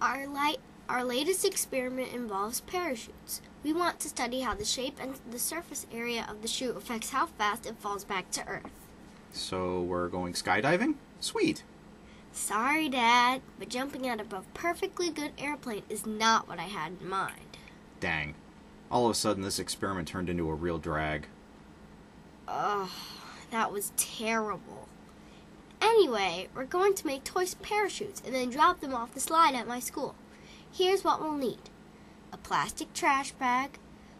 Our light our latest experiment involves parachutes. We want to study how the shape and the surface area of the chute affects how fast it falls back to Earth. So we're going skydiving? Sweet. Sorry, Dad, but jumping out of a perfectly good airplane is not what I had in mind. Dang. All of a sudden, this experiment turned into a real drag. Ugh, that was terrible. Anyway, we're going to make toy parachutes and then drop them off the slide at my school. Here's what we'll need a plastic trash bag,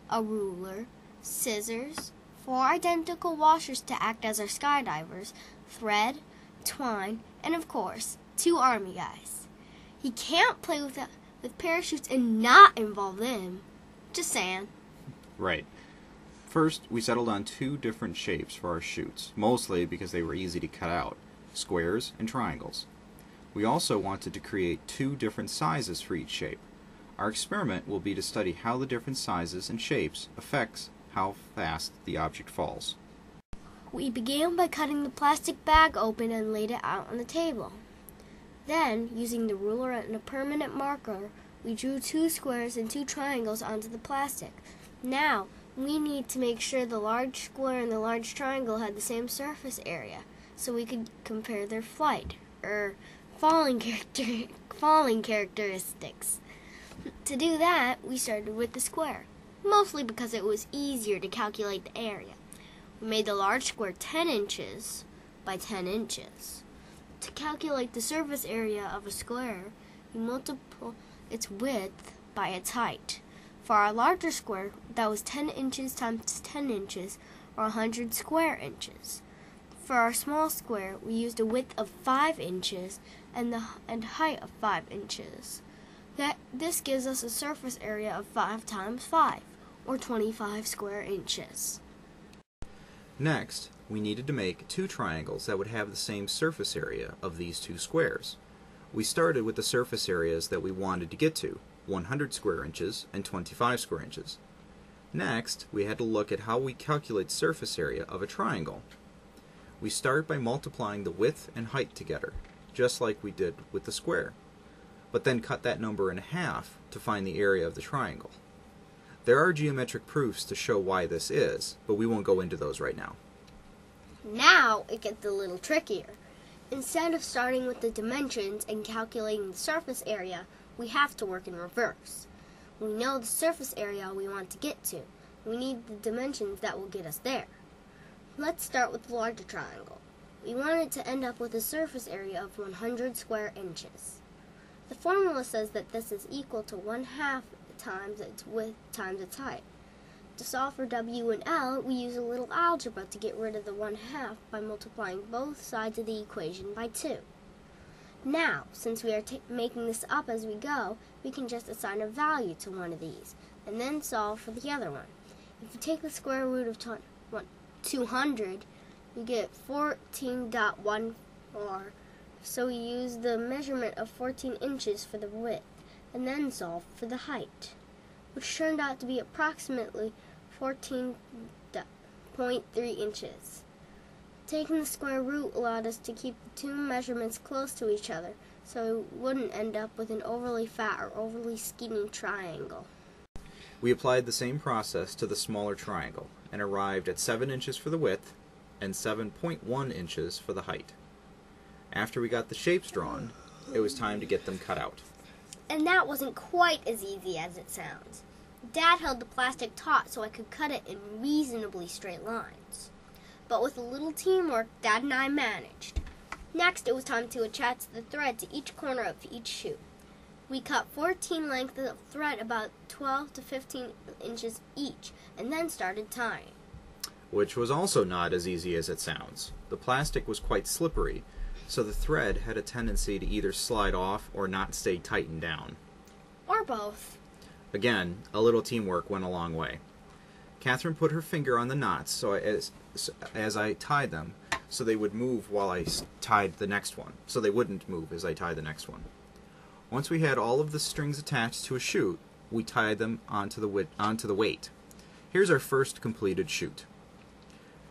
a ruler, scissors, four identical washers to act as our skydivers, thread, twine, and of course, two army guys. He can't play with, with parachutes and not involve them. Just saying. Right. First, we settled on two different shapes for our chutes, mostly because they were easy to cut out squares and triangles. We also wanted to create two different sizes for each shape. Our experiment will be to study how the different sizes and shapes affects how fast the object falls. We began by cutting the plastic bag open and laid it out on the table. Then, using the ruler and a permanent marker, we drew two squares and two triangles onto the plastic. Now, we need to make sure the large square and the large triangle had the same surface area, so we could compare their flight, or falling character falling characteristics. To do that, we started with the square, mostly because it was easier to calculate the area. We made the large square 10 inches by 10 inches. To calculate the surface area of a square, we multiply its width by its height. For our larger square, that was 10 inches times 10 inches, or 100 square inches. For our small square, we used a width of 5 inches and the and height of 5 inches. That this gives us a surface area of 5 times 5, or 25 square inches. Next, we needed to make two triangles that would have the same surface area of these two squares. We started with the surface areas that we wanted to get to, 100 square inches and 25 square inches. Next, we had to look at how we calculate surface area of a triangle. We start by multiplying the width and height together, just like we did with the square, but then cut that number in half to find the area of the triangle. There are geometric proofs to show why this is, but we won't go into those right now. Now it gets a little trickier. Instead of starting with the dimensions and calculating the surface area, we have to work in reverse. We know the surface area we want to get to. We need the dimensions that will get us there. Let's start with the larger triangle. We want it to end up with a surface area of 100 square inches. The formula says that this is equal to 1 half times its width times its height. To solve for W and L, we use a little algebra to get rid of the 1 half by multiplying both sides of the equation by 2. Now, since we are making this up as we go, we can just assign a value to one of these, and then solve for the other one. If we take the square root of 200, you get 14.14. So we use the measurement of 14 inches for the width, and then solve for the height, which turned out to be approximately 14.3 inches. Taking the square root allowed us to keep the two measurements close to each other, so we wouldn't end up with an overly fat or overly skinny triangle. We applied the same process to the smaller triangle and arrived at 7 inches for the width and 7.1 inches for the height. After we got the shapes drawn, it was time to get them cut out. And that wasn't quite as easy as it sounds. Dad held the plastic taut so I could cut it in reasonably straight lines but with a little teamwork, Dad and I managed. Next, it was time to attach the thread to each corner of each chute. We cut 14 lengths of thread about 12 to 15 inches each, and then started tying. Which was also not as easy as it sounds. The plastic was quite slippery, so the thread had a tendency to either slide off or not stay tightened down. Or both. Again, a little teamwork went a long way. Katherine put her finger on the knots so as, as I tied them, so they would move while I tied the next one, so they wouldn't move as I tied the next one. Once we had all of the strings attached to a chute, we tied them onto the, onto the weight. Here's our first completed chute.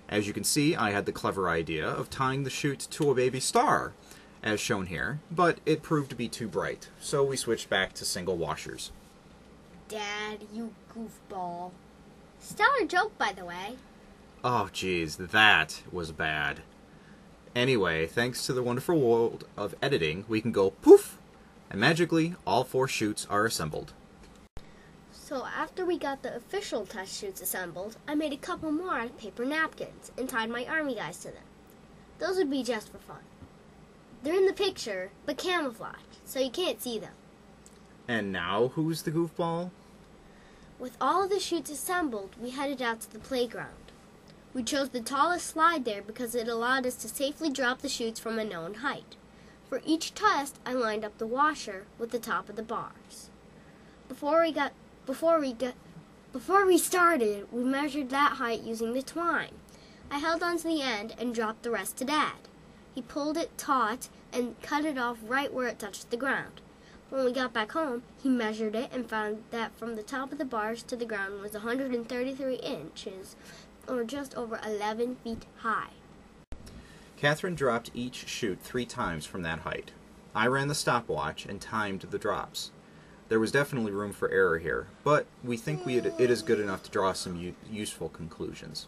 As you can see, I had the clever idea of tying the chute to a baby star, as shown here, but it proved to be too bright, so we switched back to single washers. Dad, you goofball. Stellar joke, by the way. Oh, geez, that was bad. Anyway, thanks to the wonderful world of editing, we can go poof, and magically all four chutes are assembled. So after we got the official test chutes assembled, I made a couple more out of paper napkins and tied my army guys to them. Those would be just for fun. They're in the picture, but camouflaged, so you can't see them. And now, who's the goofball? With all of the chutes assembled, we headed out to the playground. We chose the tallest slide there because it allowed us to safely drop the chutes from a known height. For each test, I lined up the washer with the top of the bars. Before we got before we got before we started, we measured that height using the twine. I held on to the end and dropped the rest to Dad. He pulled it taut and cut it off right where it touched the ground. When we got back home, he measured it and found that from the top of the bars to the ground was 133 inches, or just over 11 feet high. Katherine dropped each chute three times from that height. I ran the stopwatch and timed the drops. There was definitely room for error here, but we think we it is good enough to draw some useful conclusions.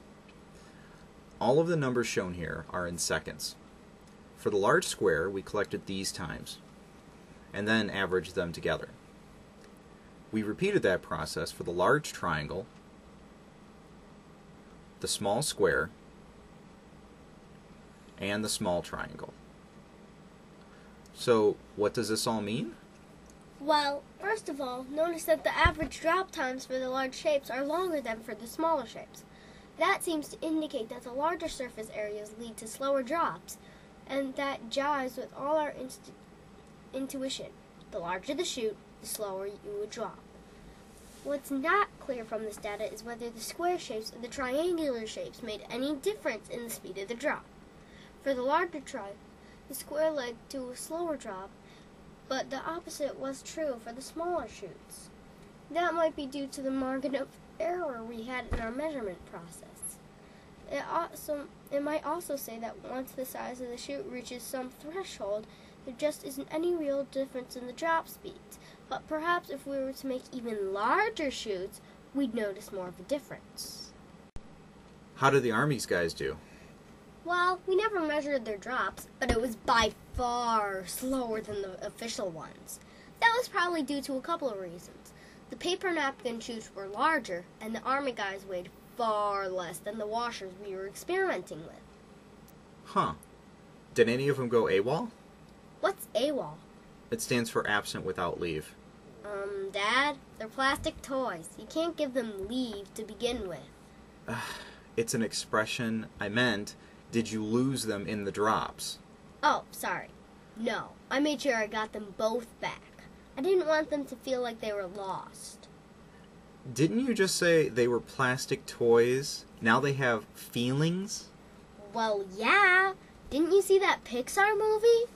All of the numbers shown here are in seconds. For the large square, we collected these times, and then averaged them together. We repeated that process for the large triangle, the small square, and the small triangle. So, what does this all mean? Well, first of all, notice that the average drop times for the large shapes are longer than for the smaller shapes. That seems to indicate that the larger surface areas lead to slower drops, and that jives with all our intuition. The larger the chute, the slower you would drop. What's not clear from this data is whether the square shapes or the triangular shapes made any difference in the speed of the drop. For the larger tri, the square led to a slower drop, but the opposite was true for the smaller chutes. That might be due to the margin of error we had in our measurement process. It also it might also say that once the size of the chute reaches some threshold, there just isn't any real difference in the drop speeds. But perhaps if we were to make even larger chutes, we'd notice more of a difference. How did the Army's guys do? Well, we never measured their drops, but it was by far slower than the official ones. That was probably due to a couple of reasons. The paper napkin chutes were larger, and the army guys weighed far less than the washers we were experimenting with. Huh. Did any of them go AWOL? What's AWOL? It stands for absent without leave. Um, Dad, they're plastic toys. You can't give them leave to begin with. It's an expression I meant, did you lose them in the drops? Oh, sorry. No, I made sure I got them both back. I didn't want them to feel like they were lost. Didn't you just say they were plastic toys? Now they have feelings? Well, yeah. Didn't you see that Pixar movie?